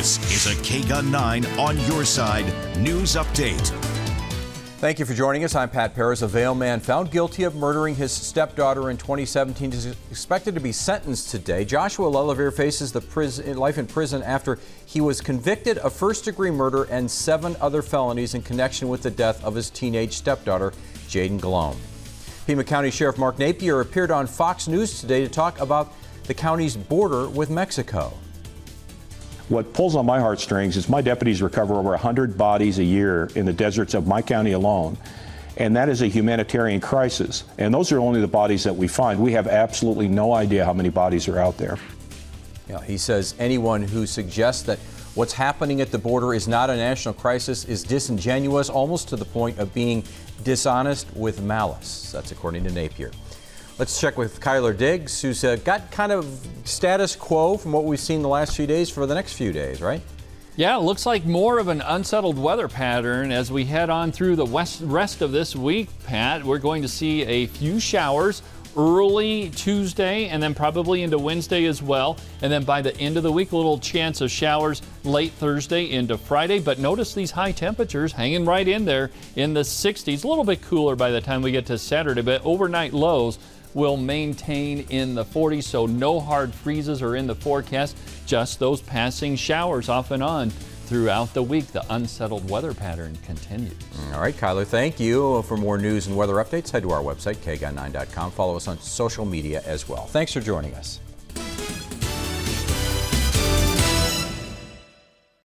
This is a KGUN 9 on your side news update. Thank you for joining us. I'm Pat Perez. A Vail man found guilty of murdering his stepdaughter in 2017 is expected to be sentenced today. Joshua Lelevere faces the prison, life in prison after he was convicted of first-degree murder and seven other felonies in connection with the death of his teenage stepdaughter, Jaden Galone. Pima County Sheriff Mark Napier appeared on Fox News today to talk about the county's border with Mexico. What pulls on my heartstrings is my deputies recover over 100 bodies a year in the deserts of my county alone. And that is a humanitarian crisis. And those are only the bodies that we find. We have absolutely no idea how many bodies are out there. Yeah, he says anyone who suggests that what's happening at the border is not a national crisis is disingenuous, almost to the point of being dishonest with malice. That's according to Napier. Let's check with Kyler Diggs, who's uh, got kind of status quo from what we've seen the last few days for the next few days, right? Yeah, it looks like more of an unsettled weather pattern as we head on through the west, rest of this week, Pat. We're going to see a few showers early Tuesday and then probably into Wednesday as well. And then by the end of the week, a little chance of showers late Thursday into Friday. But notice these high temperatures hanging right in there in the 60s. A little bit cooler by the time we get to Saturday, but overnight lows will maintain in the 40s, so no hard freezes are in the forecast, just those passing showers off and on throughout the week. The unsettled weather pattern continues. Mm, all right, Kyler, thank you. For more news and weather updates, head to our website, kgun9.com. Follow us on social media as well. Thanks for joining us.